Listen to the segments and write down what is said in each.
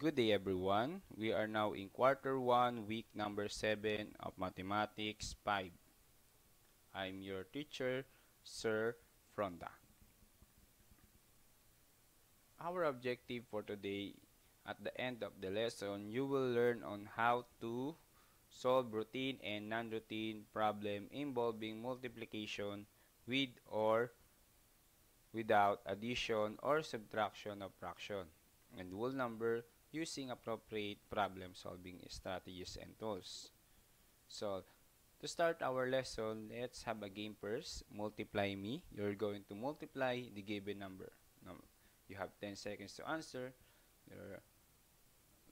Good day everyone. We are now in quarter 1, week number 7 of Mathematics 5. I'm your teacher, Sir Fronda. Our objective for today, at the end of the lesson, you will learn on how to solve routine and non-routine problem involving multiplication with or without addition or subtraction of fraction and whole number using appropriate problem solving strategies and tools. So, to start our lesson, let's have a game first. Multiply me. You're going to multiply the given number. Now, you have 10 seconds to answer.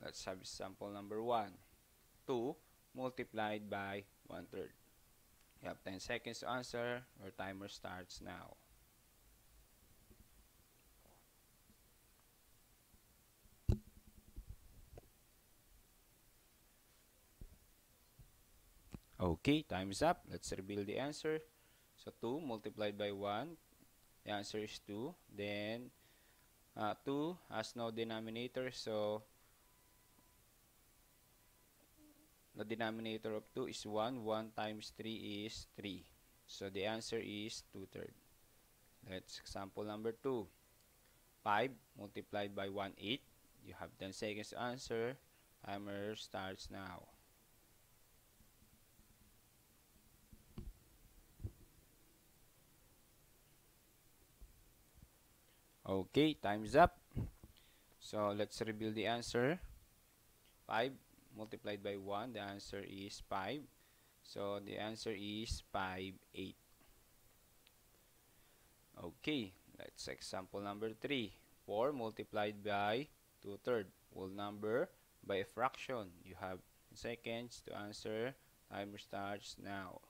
let's have sample number 1. 2 multiplied by 1 third. You have 10 seconds to answer. Your timer starts now. Okay, time is up. Let's reveal the answer. So 2 multiplied by 1, the answer is 2. Then uh, 2 has no denominator, so the denominator of 2 is 1. 1 times 3 is 3. So the answer is 2 third. Let's example number 2. 5 multiplied by 1 8. You have 10 seconds to answer. Timer starts now. Okay, time's up. So let's reveal the answer. 5 multiplied by 1, the answer is 5. So the answer is 5, 8. Okay, let's example number 3. 4 multiplied by 2 third. Whole number by a fraction. You have seconds to answer. Timer starts now.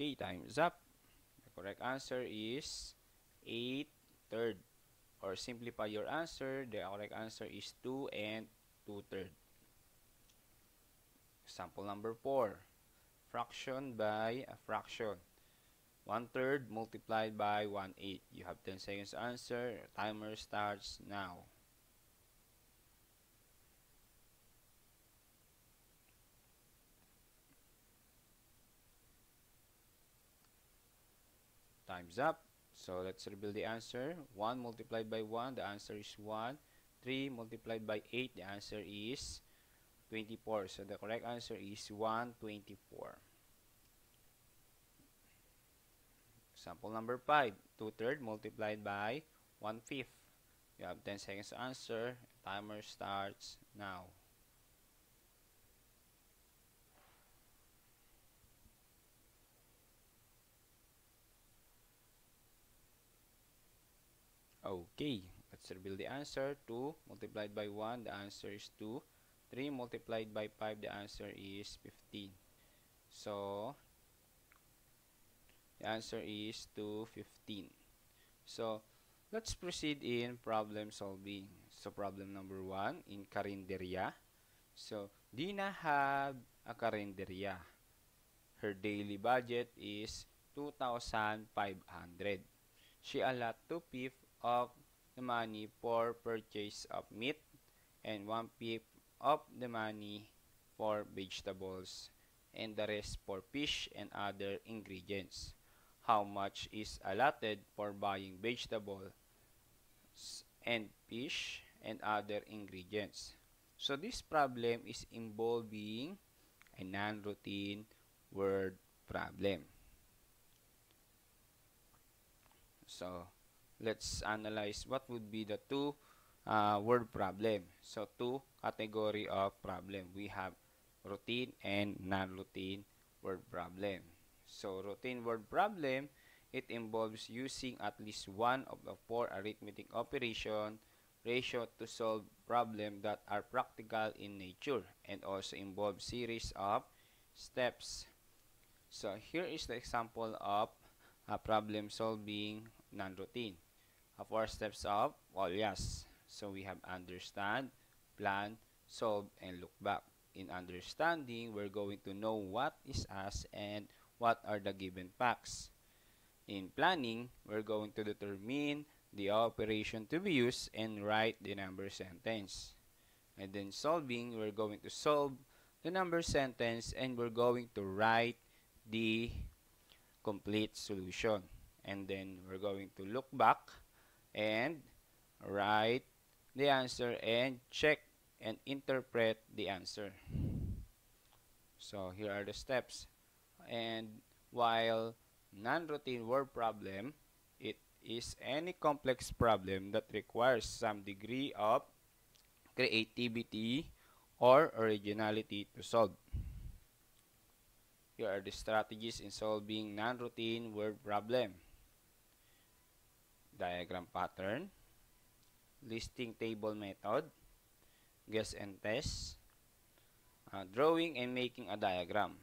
Okay, time is up. The correct answer is 8 third. Or simplify your answer, the correct answer is 2 and 2 third. Example number 4. Fraction by a fraction. 1 third multiplied by 1 8. You have 10 seconds to answer. Timer starts now. Time's up. So let's reveal the answer. 1 multiplied by 1, the answer is 1. 3 multiplied by 8, the answer is 24. So the correct answer is 124. Example number 5. 2 third multiplied by 1 fifth. You have 10 seconds to answer. Timer starts now. Okay, let's reveal the answer. 2 multiplied by 1, the answer is 2. 3 multiplied by 5, the answer is 15. So, the answer is 215. So, let's proceed in problem solving. So, problem number 1 in Carinderia. So, Dina had a Carinderia. Her daily budget is 2,500. She allot 2 fifth of the money for purchase of meat and one fifth of the money for vegetables and the rest for fish and other ingredients. How much is allotted for buying vegetables and fish and other ingredients? So this problem is involving a non-routine word problem. So let's analyze what would be the two uh, word problem. So, two category of problem. We have routine and non-routine word problem. So, routine word problem, it involves using at least one of the four arithmetic operation ratio to solve problem that are practical in nature and also involve series of steps. So, here is the example of a problem solving non-routine four steps of well, yes. So we have understand, plan, solve, and look back. in understanding, we're going to know what is as and what are the given facts. In planning, we're going to determine the operation to be used and write the number sentence. And then solving, we're going to solve the number sentence and we're going to write the complete solution. And then we're going to look back and write the answer and check and interpret the answer. So here are the steps. And while non-routine word problem, it is any complex problem that requires some degree of creativity or originality to solve. Here are the strategies in solving non-routine word problem. Diagram pattern, listing table method, guess and test, uh, drawing and making a diagram.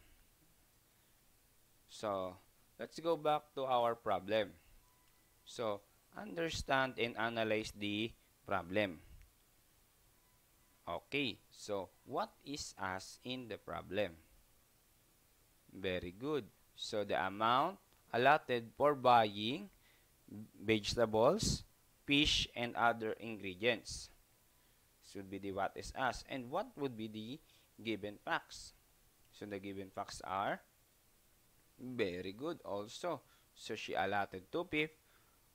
So, let's go back to our problem. So, understand and analyze the problem. Okay, so what is as in the problem? Very good. So, the amount allotted for buying vegetables, fish, and other ingredients should be the what is as. And what would be the given facts? So, the given facts are very good also. So, she allotted 2 fifth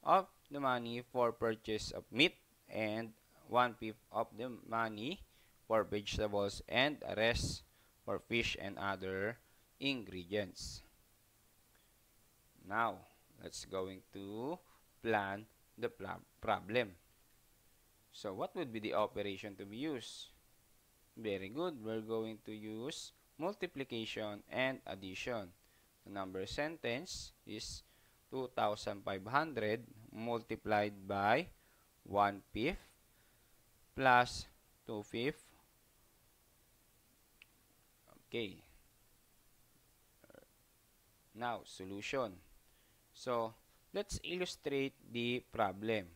of the money for purchase of meat and one-fifth of the money for vegetables and rest for fish and other ingredients. Now, let's going to plan the problem. So, what would be the operation to be used? Very good. We're going to use multiplication and addition. The number sentence is 2,500 multiplied by 1 fifth plus 2 fifth. Okay. Now, solution. So, let's illustrate the problem.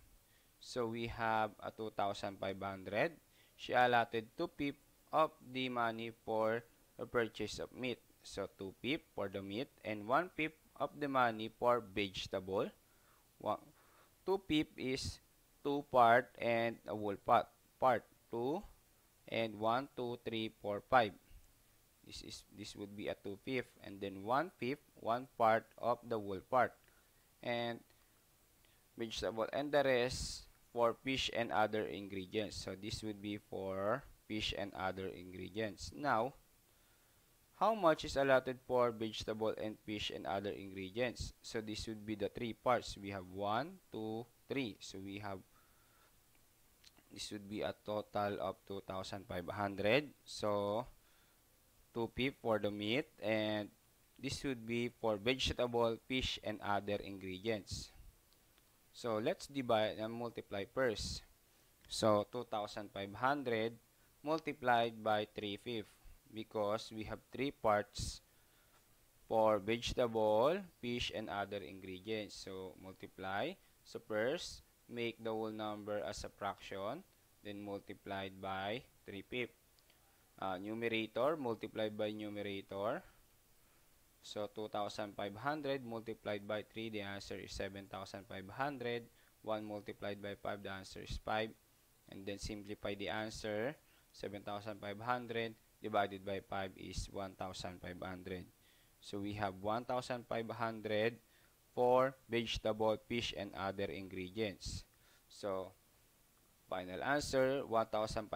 So, we have a 2,500. She allotted 2 pip of the money for the purchase of meat. So, 2 pip for the meat and 1 pip of the money for vegetable. 2 pip is 2 part and a whole part. Part 2 and 1, 2, 3, 4, 5. This is this would be a 2 fifth and then 1 fifth, 1 part of the whole part. And vegetable and the rest for fish and other ingredients. So this would be for fish and other ingredients. Now, how much is allotted for vegetable and fish and other ingredients? So this would be the three parts. We have one two three So we have this would be a total of 2,500. So 2 p for the meat and this would be for vegetable, fish, and other ingredients. So let's divide and multiply first. So 2,500 multiplied by 3 fifths because we have three parts for vegetable, fish, and other ingredients. So, multiply. So, first, make the whole number as a fraction, then multiplied by 3 fifths. Uh, numerator, multiplied by numerator. So, 2,500 multiplied by 3, the answer is 7,500. 1 multiplied by 5, the answer is 5. And then simplify the answer, 7,500 divided by 5 is 1,500. So we have 1,500 for vegetable, fish, and other ingredients. So, final answer, 1,500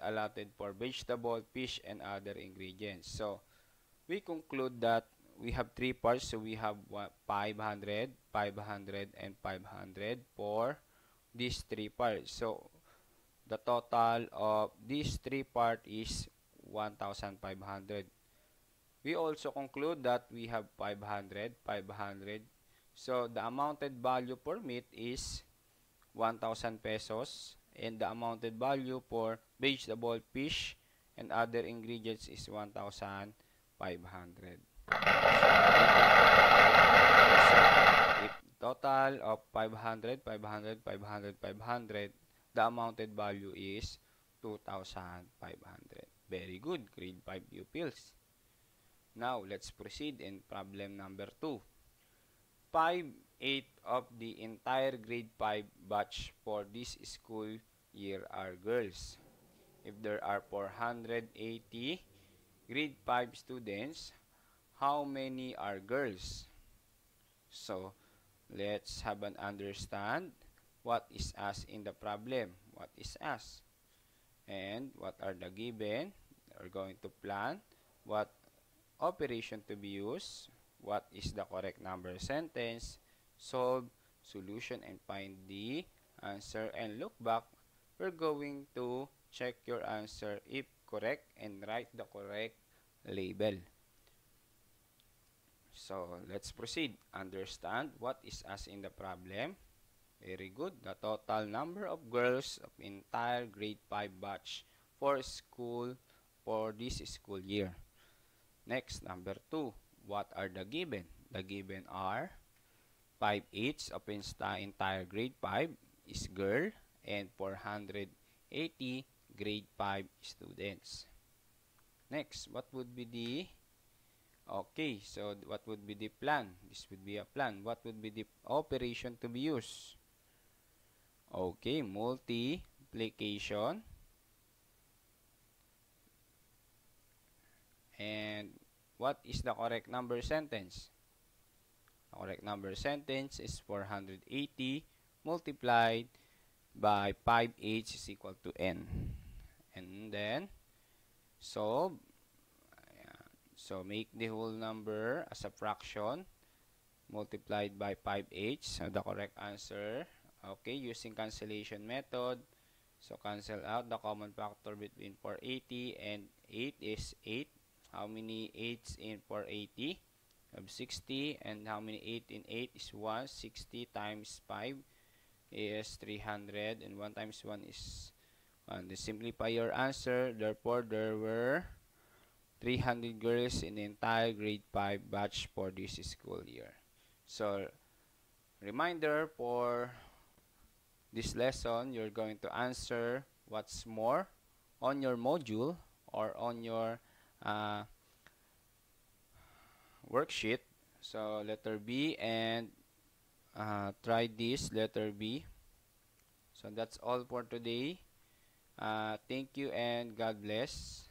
allotted for vegetable, fish, and other ingredients. So, we conclude that we have three parts. So, we have 500, 500, and 500 for these three parts. So, the total of these three parts is 1,500. We also conclude that we have 500, 500. So, the amounted value per meat is 1,000 pesos and the amounted value for vegetable, fish, and other ingredients is 1,500. If total of 500, 500, 500, 500, the amounted value is 2,500. Very good, grade 5 pupils. Now, let's proceed in problem number 2. 5 8 of the entire grade 5 batch for this school year are girls. If there are 480 grade 5 students, how many are girls? So, let's have an understand what is asked in the problem. What is asked? And what are the given? We're going to plan what operation to be used, what is the correct number sentence, solve, solution, and find the answer. And look back, we're going to check your answer if correct and write the correct label. So, let's proceed. Understand what is asked in the problem. Very good. The total number of girls of entire grade 5 batch for school for this school year. Next, number 2. What are the given? The given are 5 eighths of entire grade 5 is girl and 480 grade 5 students. Next, what would be the Okay, so what would be the plan? This would be a plan. What would be the operation to be used? Okay, multiplication And what is the correct number sentence? The correct number sentence is 480 multiplied by 5h is equal to n. And then, solve. So, make the whole number as a fraction multiplied by 5h. So, the correct answer, okay, using cancellation method. So, cancel out the common factor between 480 and 8 is 8. How many 8s in 480? Of 60. And how many 8 in 8 is 1? 60 times 5 is 300. And 1 times 1 is 1. To simplify your answer, therefore, there were 300 girls in the entire grade 5 batch for this school year. So, reminder for this lesson, you're going to answer what's more on your module or on your uh, worksheet. So letter B and uh, try this letter B. So that's all for today. Uh, thank you and God bless.